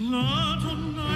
Not Night.